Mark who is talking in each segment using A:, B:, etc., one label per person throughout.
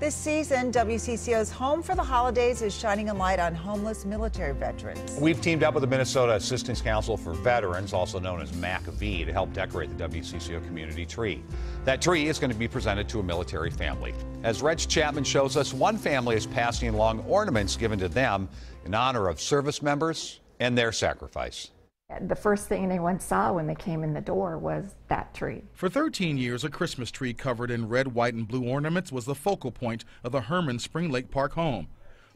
A: This season, WCCO's Home for the Holidays is shining a light on homeless military veterans.
B: We've teamed up with the Minnesota Assistance Council for Veterans, also known as MACV, to help decorate the WCCO community tree. That tree is going to be presented to a military family. As Reg Chapman shows us, one family is passing along ornaments given to them in honor of service members and their sacrifice.
C: The first thing anyone saw when they came in the door was that tree.
D: For 13 years, a Christmas tree covered in red, white, and blue ornaments was the focal point of the Herman Spring Lake Park home.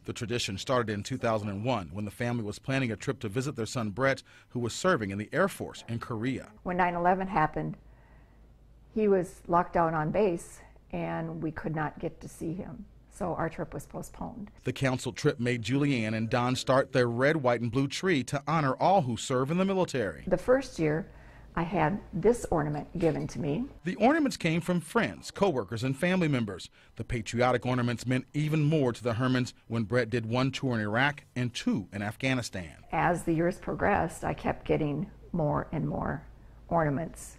D: The tradition started in 2001 when the family was planning a trip to visit their son Brett, who was serving in the Air Force in Korea.
C: When 9 11 happened, he was locked down on base and we could not get to see him so our trip was postponed.
D: The council trip made Julianne and Don start their red, white, and blue tree to honor all who serve in the military.
C: The first year, I had this ornament given to me.
D: The ornaments came from friends, coworkers, and family members. The patriotic ornaments meant even more to the Hermans when Brett did one tour in Iraq and two in Afghanistan.
C: As the years progressed, I kept getting more and more ornaments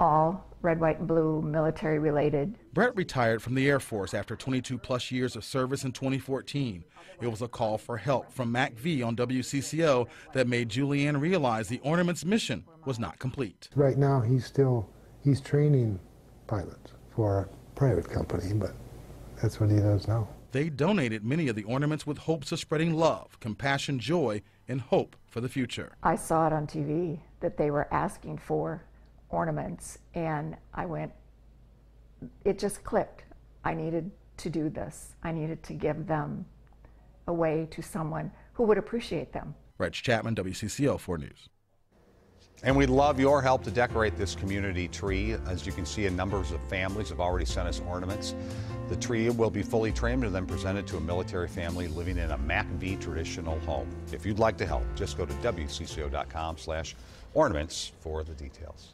C: all red, white, and blue, military related.
D: Brett retired from the Air Force after 22 plus years of service in 2014. It was a call for help from MACV on WCCO that made Julianne realize the ornament's mission was not complete.
E: Right now, he's still he's training pilots for a private company, but that's what he does now.
D: They donated many of the ornaments with hopes of spreading love, compassion, joy, and hope for the future.
C: I saw it on TV that they were asking for ornaments, and I went, it just clicked. I needed to do this. I needed to give them away to someone who would appreciate them.
D: Reg Chapman, WCCO 4 News.
B: And we'd love your help to decorate this community tree. As you can see, a numbers of families have already sent us ornaments. The tree will be fully trimmed and then presented to a military family living in a MACV traditional home. If you'd like to help, just go to WCCO.com slash ornaments for the details.